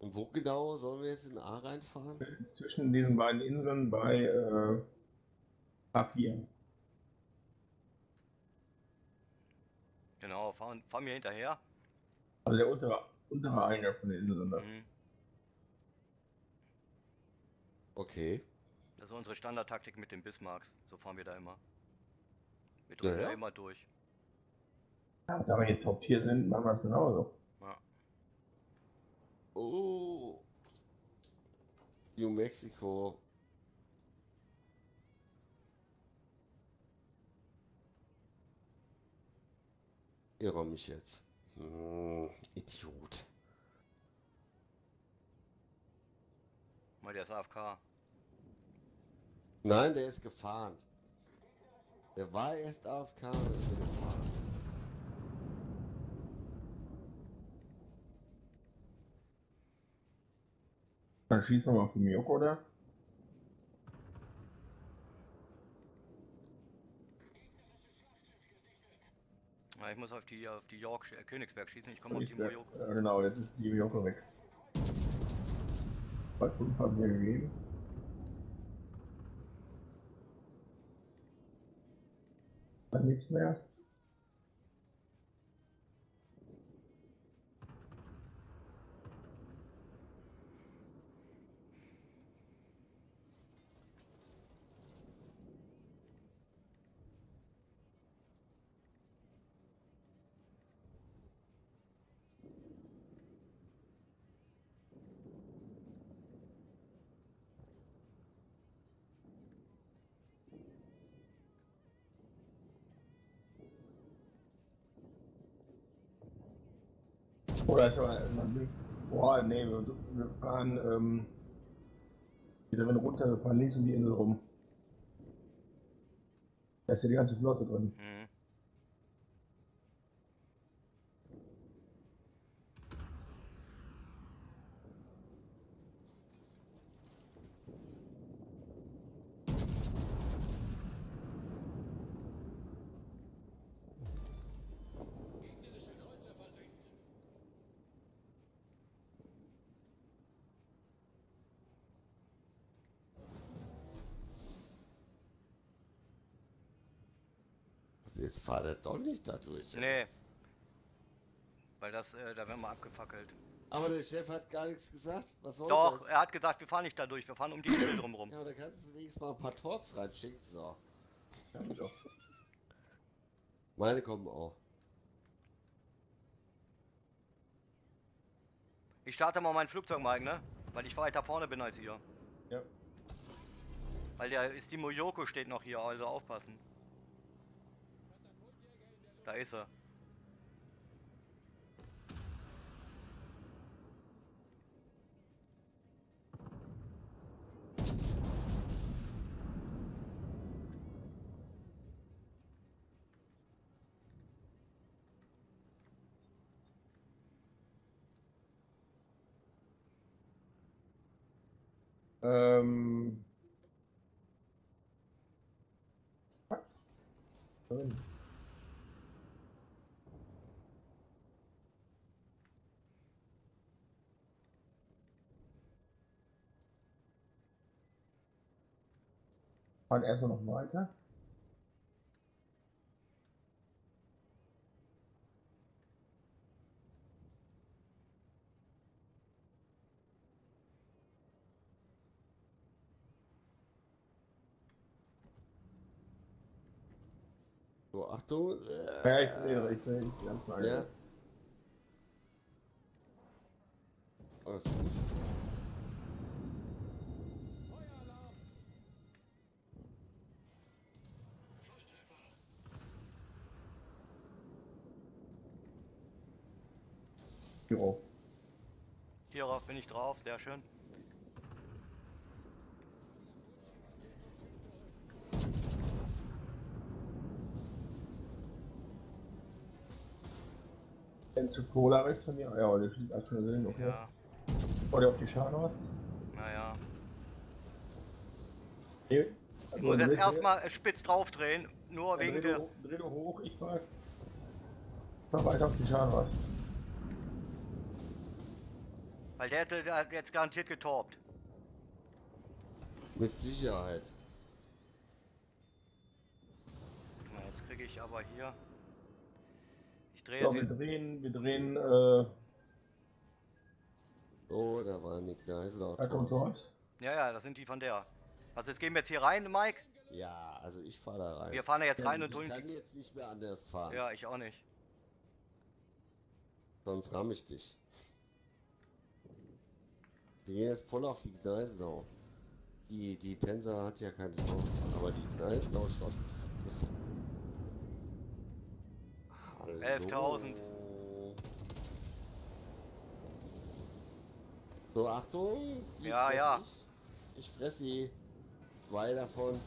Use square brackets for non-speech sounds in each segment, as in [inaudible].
Und wo genau sollen wir jetzt in A reinfahren? Zwischen diesen beiden Inseln bei äh, A4. Genau, fahren, fahren wir hinterher. Also der untere, untere Eingang von den Inseln. Mhm. Okay. Das ist unsere Standardtaktik mit den Bismarcks. So fahren wir da immer. Wir drücken Ja, ja. da immer durch. Ja, da wir jetzt Top 4 sind, machen wir es genauso. Oh. New Mexico. Irre mich jetzt. Hm, Idiot. Mal der ist AFK. Nein, der ist gefahren. Der war erst AFK und ist gefahren. Dann schießen wir mal für Miyoko, oder? Ja, ich muss auf die auf die York äh, Königsberg schießen. Ich komme auf die Mojoko. äh, genau, jetzt ist die Miyoko weg. Was haben wir gegeben? Dann nichts mehr. Oder ist aber, boah, nee, wir, wir fahren, ähm, wieder wenn runter, wir fahren links um die Insel rum. Da ist ja die ganze Flotte drin. Mhm. Also jetzt fahrt er doch nicht da durch. Nee. Weil das, äh, da werden wir abgefackelt. Aber der Chef hat gar nichts gesagt. Was soll Doch, das? er hat gesagt, wir fahren nicht da durch, wir fahren um die Insel drumherum. Ja, aber da kannst du wenigstens mal ein paar Torps reinschicken. So. Ja, doch. Meine kommen auch. Ich starte mal mein Flugzeug, Mike, ne? Weil ich weiter vorne bin als ihr. Ja. Weil der ist die Mojoko steht noch hier, also aufpassen. Da ist er. Ähm. Drin. Fahren erstmal noch weiter. So, Achtung. Ja, ich sehe, ich sehe, ich mal. Ja. Alles Jo. Hierauf bin ich drauf, sehr schön. Denn zu Cola rechts von mir? Ja, der schießt schon gesehen, okay. Ja, Oder auf die Scharnhaus? naja. Nee. Ich muss jetzt erstmal spitz drauf drehen, nur wegen dreh, der. dreh du hoch, ich fahr. Fahr weiter auf die Scharnhaus. Weil der, hat jetzt garantiert getorbt. Mit Sicherheit. Na, jetzt kriege ich aber hier. Ich drehe So, jetzt. wir drehen, wir drehen, äh, Oh, da war Nick Geisler. da kommt dort. Ja, ja, das sind die von der. Also jetzt gehen wir jetzt hier rein, Mike. Ja, also ich fahr da rein. Wir fahren da jetzt rein und ich holen. kann jetzt nicht mehr anders fahren. Ja, ich auch nicht. Sonst ramm ich dich. Wir gehen jetzt voll auf die Gneisenau. Die, die Pensa hat ja keine Chance, aber die Gneisenau schon. Das... Hallo. 11.000. So, Achtung! die Ja, ja. Ich, ich fress sie. Zwei davon.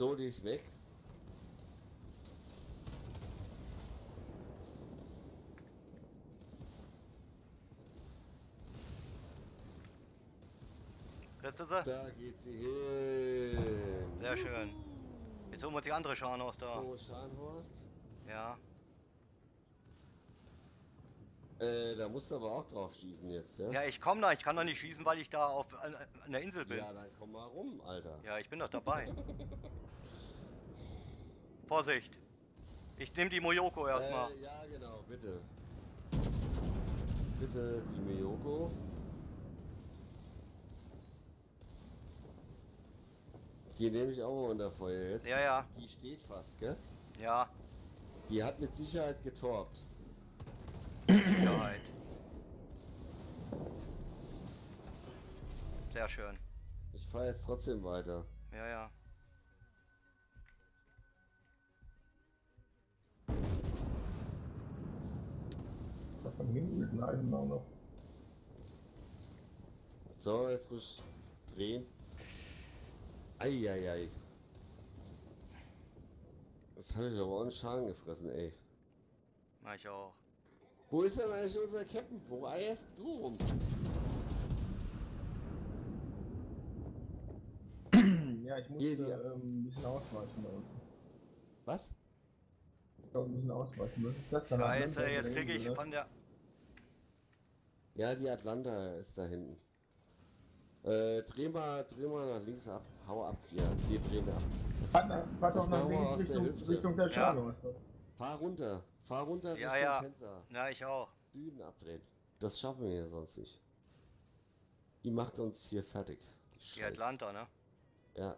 So, die ist weg. Du sie? Da geht sie hin. Sehr schön. Jetzt holen wir uns die andere Scharnhaus da. So, Scharnhorst. Ja. Äh, da musst du aber auch drauf schießen jetzt, ja? Ja, ich komme da. Ich kann doch nicht schießen, weil ich da auf an, an der Insel bin. Ja, dann komm mal rum, Alter. Ja, ich bin doch dabei. [laughs] Vorsicht. Ich nehme die Moyoko erstmal. Äh, ja, genau, bitte. Bitte die Miyoko. Die nehme ich auch mal unter Feuer jetzt. Ja, ja. Die steht fast, gell? Ja, Die hat mit Sicherheit getorbt. Sicherheit. Sehr schön. Ich fahre jetzt trotzdem weiter. Ja, ja. Den Eisenbahn noch. So, jetzt muss ich drehen. Eieiei. Jetzt habe ich aber auch einen Schaden gefressen, ey. Mach ich auch. Wo ist denn eigentlich unser Captain? Wo eierst du rum? [clears throat] Ja, ich musste Hier, ähm, ein bisschen ausweichen da unten. Was? Ich glaub, ein bisschen ausweichen. Was ist das da? Scheiße, jetzt kriege ich von der. Ja, die Atlanta ist da hinten. Äh, dreh mal, dreh mal nach links ab. Hau ab hier. Wir drehen ab. Das, Fahr, nach- fahr Das nach wir aus links der Richtung, Hüfte. Richtung der Ja. Scharnhaus. dort. fahr runter. Fahr runter Ja, Richtung ja. Penza. Ja, ich auch. Dünen abdrehen. Das schaffen wir hier sonst nicht. Die macht uns hier fertig. Die Scheiße. Atlanta, ne? Ja.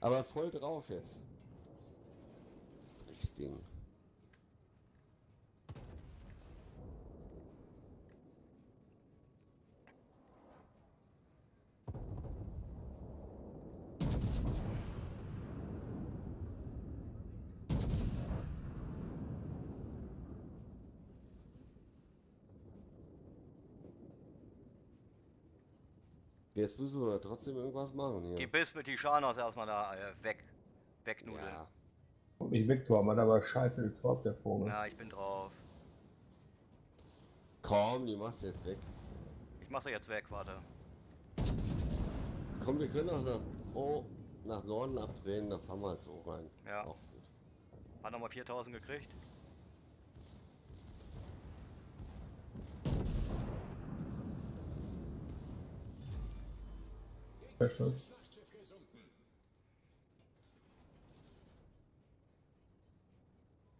Aber voll drauf jetzt. Drecksding. Jetzt müssen wir trotzdem irgendwas machen hier. Die bis mit die Scharnhaus erstmal da äh, weg. Wegnudeln. Ja. Und nicht wegtorben, hat aber scheiße getorbt, der Vogel. Ja, ich bin drauf. Komm, die machst du jetzt weg. Ich mach sie jetzt weg, warte. Komm, wir können auch nach, oh, nach Norden abdrehen, dann fahren wir halt so rein. Ja. Auch gut. Hat nochmal 4000 gekriegt.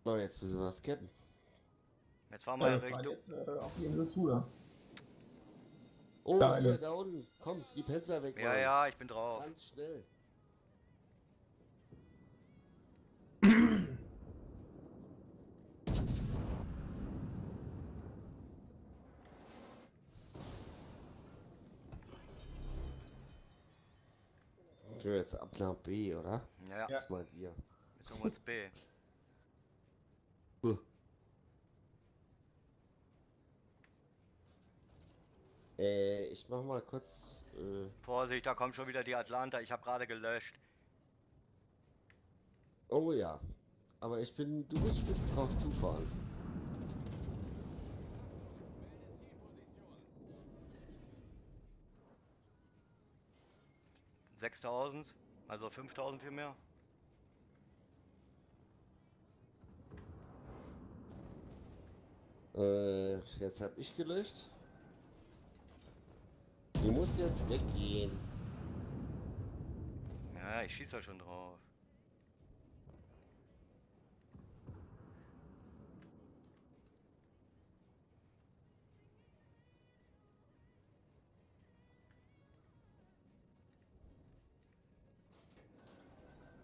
So, jetzt müssen wir was cappen. Jetzt fahren Ja, wir fahren Richtung. jetzt äh, auf die Insel zu da. Oh, Da da unten. Komm, die Penzer weg. Ja, ja, ich bin drauf. Ganz schnell. So, jetzt ab nach B, oder? Ja, ja. Ja. Was meint ihr? Jetzt holen wir uns B. [laughs] Äh, ich mach mal kurz. Äh, Vorsicht, da kommt schon wieder die Atlanta. Ich habe gerade gelöscht. oh ja. Aber ich bin. Du musst spitz drauf zufahren. 6000, also 5000 viel mehr. Äh, jetzt hab ich gelöscht. Die muss jetzt weggehen. Ja, ich schieße ja schon drauf.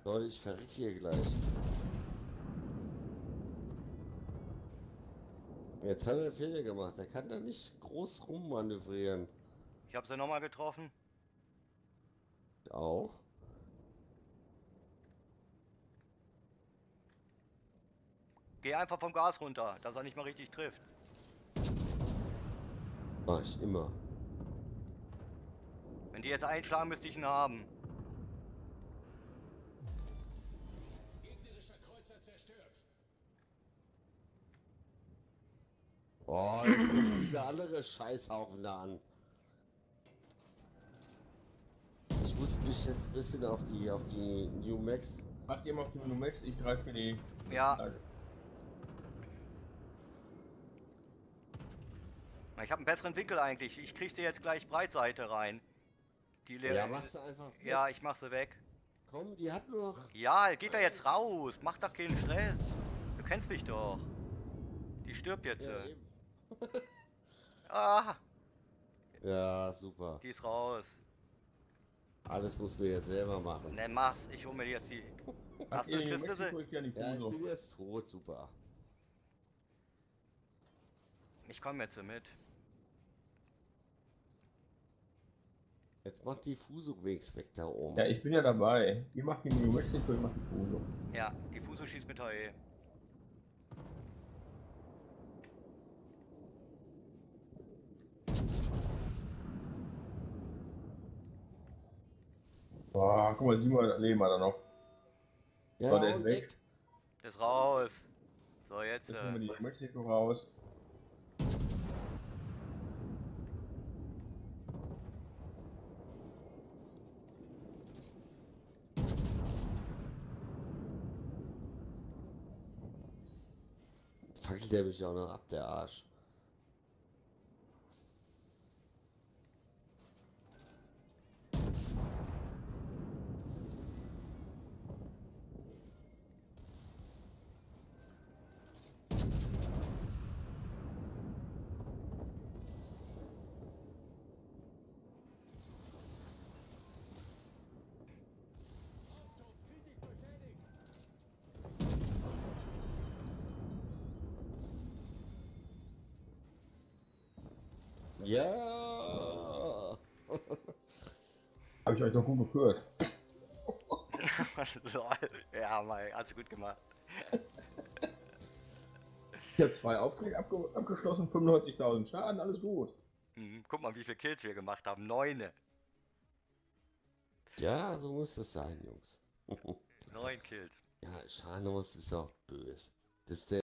Leute, ich verrick hier gleich. Jetzt hat er einen Fehler gemacht. Er kann da nicht groß rummanövrieren. Ich habe sie nochmal getroffen. Auch. Geh einfach vom Gas runter, dass er nicht mal richtig trifft. Mach ich immer. Wenn die jetzt einschlagen, müsste ich ihn haben. Oh, jetzt kommt dieser andere Scheißhaufen da an. Ich muss mich jetzt ein bisschen auf die auf die New Max. Macht ihr mal auf die Monument, ich greife mir die. Ja, ich habe einen besseren Winkel eigentlich. Ich krieg sie jetzt gleich Breitseite rein. Die Le Ja, machst du einfach. weg. Ja, ich mach sie weg. Komm, die hat nur noch. Ja, geht da jetzt raus. Mach doch keinen Stress. Du kennst mich doch. Die stirbt jetzt. Ja, eben. Ah, ja, super. die ist raus. Alles muss wir jetzt selber machen. Ne, mach's. Ich hol mir jetzt die. [laughs] Hast du? Mexiko? Ich Ja, ich bin jetzt tot, super. Ich komme jetzt mit. Jetzt macht die Fuso wenigstens weg da oben. Ja, ich bin ja dabei. Ihr macht die New Mexico, ich mach die Fuso. Ja, die Fuso schießt mit HE. Boah, guck mal, Simon Leben hat er noch. ja, so, der ist weg. Das ist raus. So, jetzt. Jetzt nehmen wir Äh, die Mexiko raus. Fackelt der mich auch noch ab, der Arsch. Ja. Hab ich euch doch gut geführt. [laughs] Lol. ja, mal, hast du gut gemacht. Ich habe zwei Aufträge abge abgeschlossen, 95.000 Schaden, alles gut. Mhm, guck mal, wie viele Kills wir gemacht haben. Neune. ja, so muss das sein, Jungs. Neun Kills. ja, Scharnos ist auch böse. Das ist der